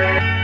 Bye.